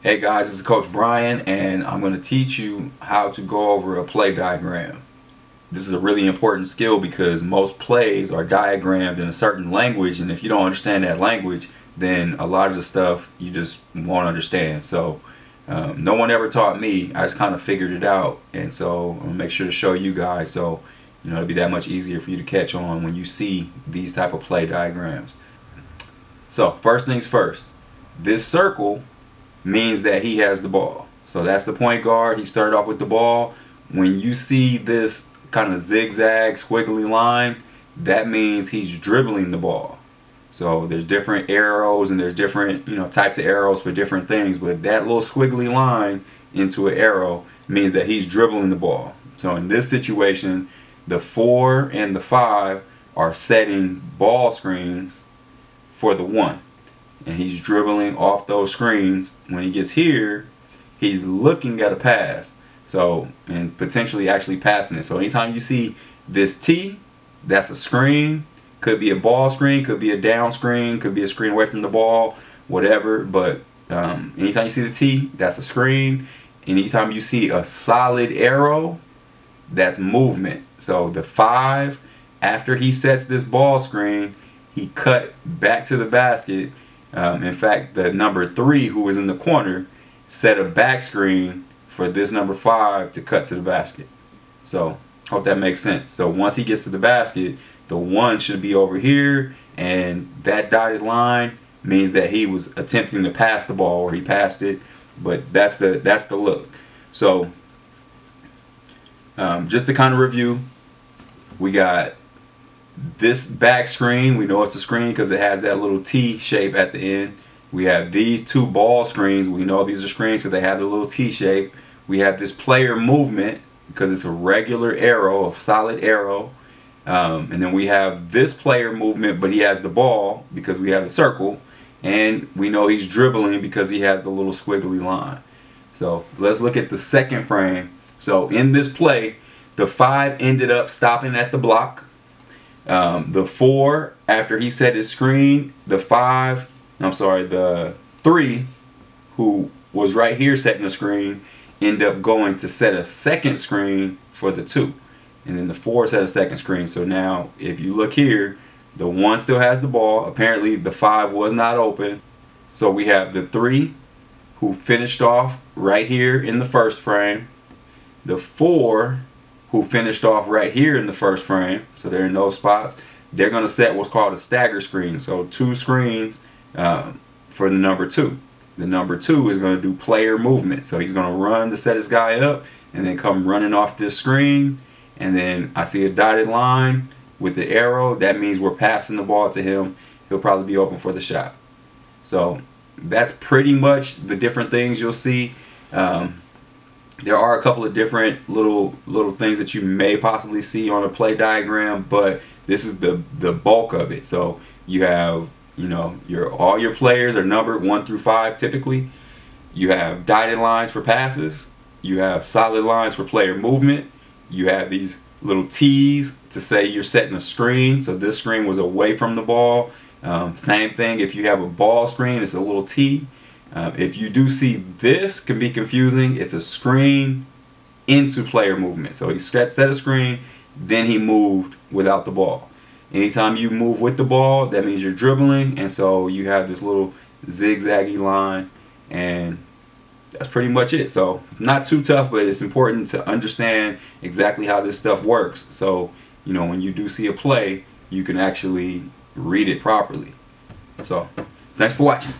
Hey guys, this is Coach Brian and I'm going to teach you how to go over a play diagram. This is a really important skill because most plays are diagrammed in a certain language and if you don't understand that language then a lot of the stuff you just won't understand. So um, no one ever taught me. I just kind of figured it out and so I'm going to make sure to show you guys so you know it'll be that much easier for you to catch on when you see these type of play diagrams. So first things first, this circle means that he has the ball. So that's the point guard. He started off with the ball. When you see this kind of zigzag squiggly line, that means he's dribbling the ball. So there's different arrows and there's different you know types of arrows for different things, but that little squiggly line into an arrow means that he's dribbling the ball. So in this situation, the four and the five are setting ball screens for the one. And he's dribbling off those screens. When he gets here, he's looking at a pass. So, and potentially actually passing it. So anytime you see this T, that's a screen. Could be a ball screen, could be a down screen, could be a screen away from the ball, whatever. But um, anytime you see the T, that's a screen. Anytime you see a solid arrow, that's movement. So the five, after he sets this ball screen, he cut back to the basket. Um, in fact, the number three, who was in the corner, set a back screen for this number five to cut to the basket. So, hope that makes sense. So, once he gets to the basket, the one should be over here, and that dotted line means that he was attempting to pass the ball or he passed it. But that's the that's the look. So, um, just to kind of review, we got this back screen, we know it's a screen because it has that little T shape at the end. We have these two ball screens. We know these are screens because they have the little T shape. We have this player movement because it's a regular arrow, a solid arrow. Um, and then we have this player movement, but he has the ball because we have the circle. And we know he's dribbling because he has the little squiggly line. So let's look at the second frame. So in this play, the five ended up stopping at the block. Um, the four, after he set his screen, the five, I'm sorry, the three, who was right here setting the screen, end up going to set a second screen for the two. And then the four set a second screen. So now, if you look here, the one still has the ball. Apparently, the five was not open. So we have the three, who finished off right here in the first frame. The four, who finished off right here in the first frame, so they're in those spots, they're going to set what's called a stagger screen. So two screens um, for the number two. The number two is going to do player movement. So he's going to run to set his guy up and then come running off this screen. And then I see a dotted line with the arrow. That means we're passing the ball to him. He'll probably be open for the shot. So that's pretty much the different things you'll see. Um, there are a couple of different little little things that you may possibly see on a play diagram, but this is the the bulk of it. So you have you know your all your players are numbered one through five typically. You have dotted lines for passes. You have solid lines for player movement. You have these little T's to say you're setting a screen. So this screen was away from the ball. Um, same thing if you have a ball screen, it's a little T. Um, if you do see this can be confusing, it's a screen into player movement. So he set a screen, then he moved without the ball. Anytime you move with the ball, that means you're dribbling, and so you have this little zigzaggy line, and that's pretty much it. So not too tough, but it's important to understand exactly how this stuff works. So you know when you do see a play, you can actually read it properly. So thanks for watching.